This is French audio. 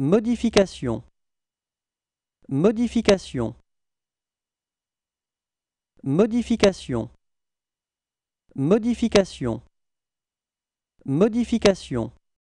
Modification. Modification. Modification. Modification. Modification.